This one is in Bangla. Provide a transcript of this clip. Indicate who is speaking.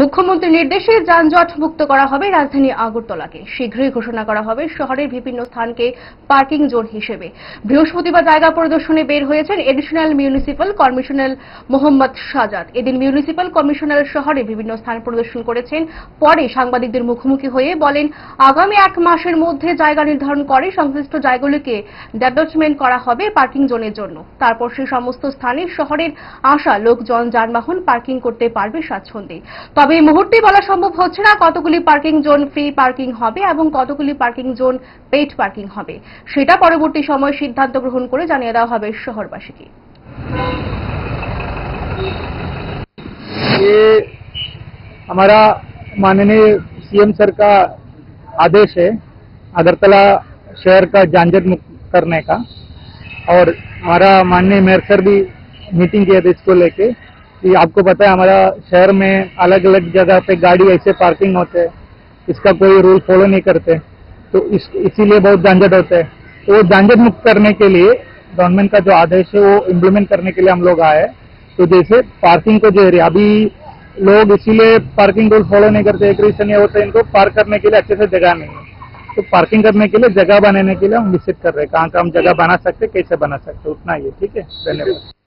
Speaker 1: মুখ্যমন্ত্রীর নির্দেশে যানজট মুক্ত করা হবে রাজধানী আগরতলাকে। শীঘ্রই ঘোষণা করা হবে শহরের বিভিন্ন স্থানকে পার্কিং জোন হিসেবে। বৃহস্পতিবার জায়গা পরিদর্শনে বের হয়েছেন additional municipal commissioner Mohammad Sajad. এদিন মিউনিসিপাল কমিশনার শহরে বিভিন্ন স্থান পরিদর্শন করেছেন। পরে সাংবাদিকদের মুখোমুখি হয়ে বলেন, আগামী এক মাসের মধ্যে জায়গা নির্ধারণ করে সংশ্লিষ্ট জায়গাগুলিকে ডেভেলপমেন্ট করা হবে পার্কিং জোনের জন্য। তারপর সেই সমস্ত স্থানে শহরের আসা লোকজন যানবাহন পার্কিং করতে পারবে স্বাচ্ছন্দ্যে। তবে এই মুহূর্তে বলা সম্ভব হচ্ছে না কতগুলি পার্কিং জোন ফ্রি পার্কিং হবে এবং কতগুলি পার্কিং জোন পেইড পার্কিং হবে সেটা পরবর্তী সময় সিদ্ধান্ত গ্রহণ করে জানিয়ে দেওয়া হবে শহরবাসীকে
Speaker 2: ये हमारा माननीय सीएम सर का आदेश है अगरतला शहर का जानजट मुक्त करने का और हमारा माननीय मेयर सर भी मीटिंग किए थे इसको लेके कि आपको पता है, हमारा शहर में अलग अलग जगह पे गाड़ी ऐसे पार्किंग होते हैं, इसका कोई रूल फॉलो नहीं करते। तो इस, इसीलिए बहुत जानजट होता है। तो वो जानजट मुक्त करने के लिए गवर्नमेंट का जो आदेश है, वो इम्प्लीमेंट करने के लिए हम लोग आए हैं। तो जैसे पार्किंग को जो एरिया अभी लोग इसीलिए पार्किंग रूल फॉलो नहीं करते, एक रीजन ये होता है, इनको पार्क करने के लिए अच्छे से जगह नहीं है। तो पार्किंग करने के लिए, जगह बनाने के लिए हम विज़िट कर रहे हैं कहाँ कहाँ हम जगह बना सकते कैसे बना सकते उतना ही है, ठीक है? धन्यवाद।